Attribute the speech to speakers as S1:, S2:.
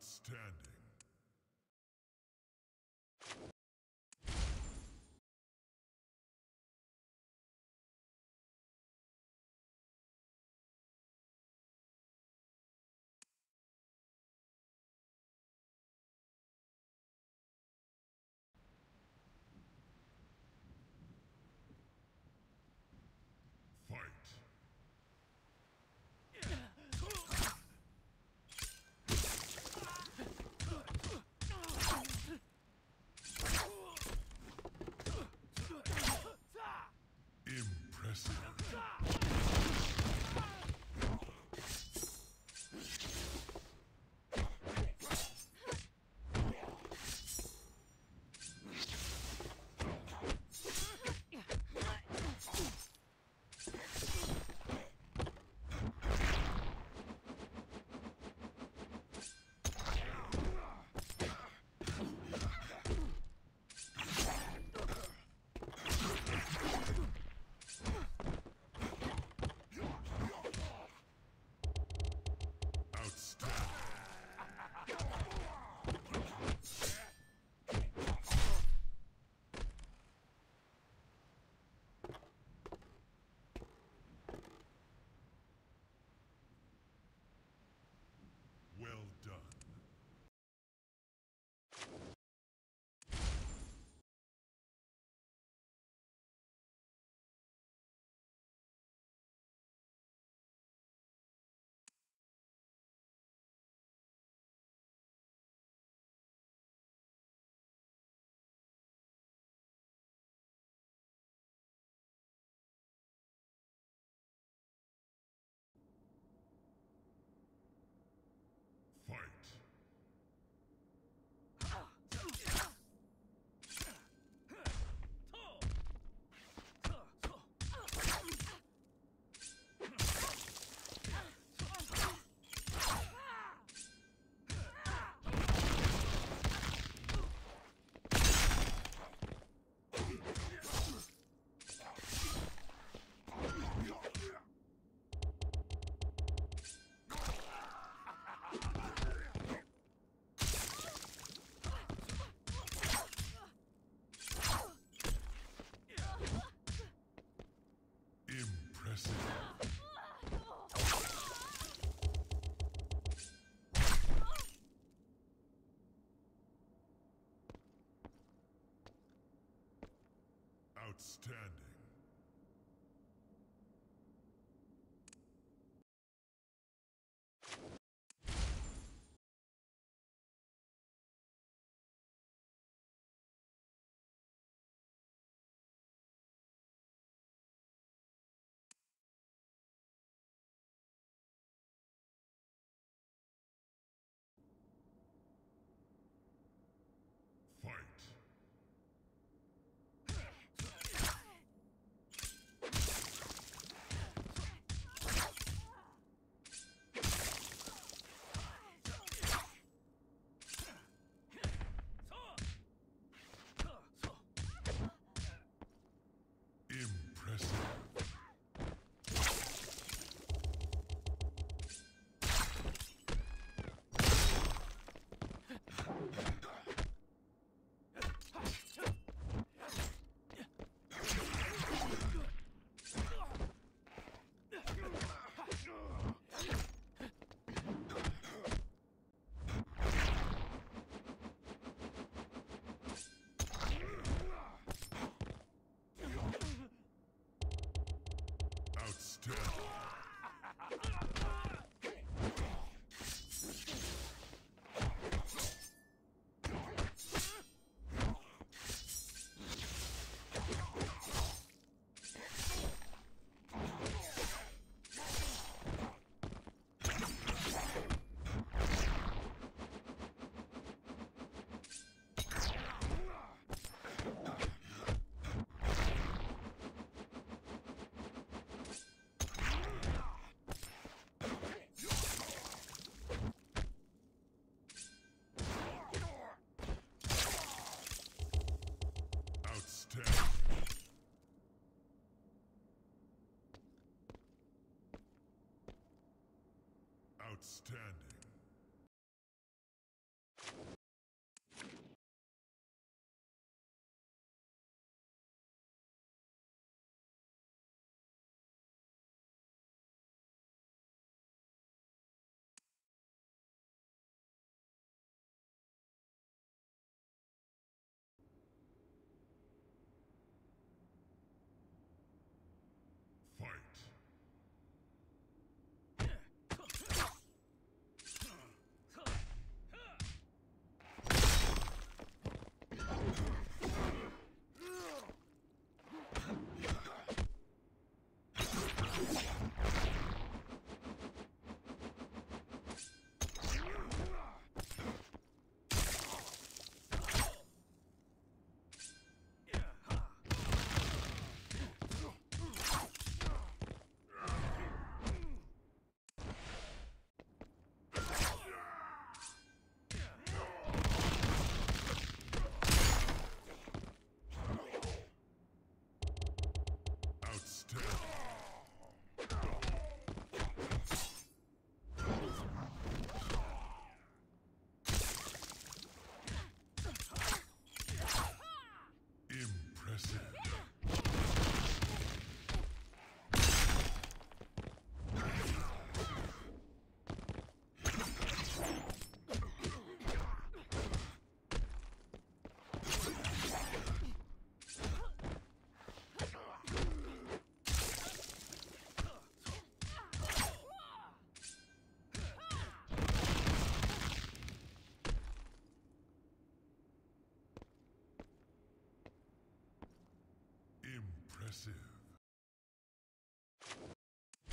S1: Outstanding. Yes. Outstanding. Outstanding. Impressive.